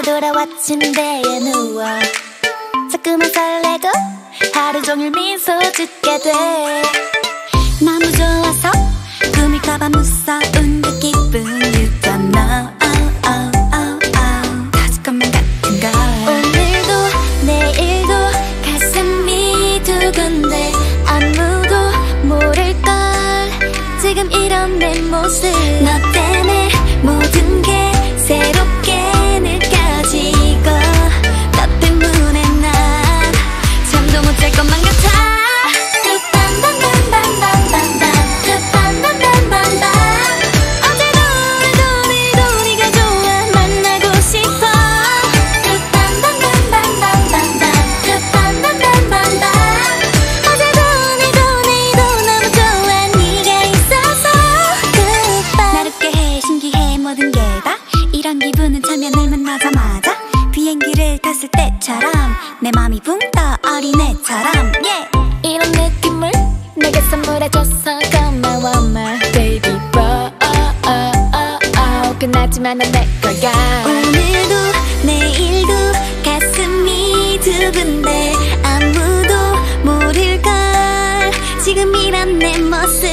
과 침대에 누워 자꾸만 설레고 하루 종일 미소 짓게 돼. 너무 좋아서 꿈일까봐 무서운 그 기분 You don't know oh, oh, oh, oh. 걸. 오늘도 내일도 가슴이 두근데 아무도 모를걸. 지금 이런 내 모습 기분은 참연을 만나자마자. 비행기를 탔을 때처럼 내 맘이 붕 떠 어린애처럼. Yeah. 이런 느낌을 내게 선물해줘서 고마워 my baby boy oh, oh, oh. 끝났지만 난 내 거야 오늘도 내일도 가슴이 두근데 아무도 모를걸. 지금 이런 내 모습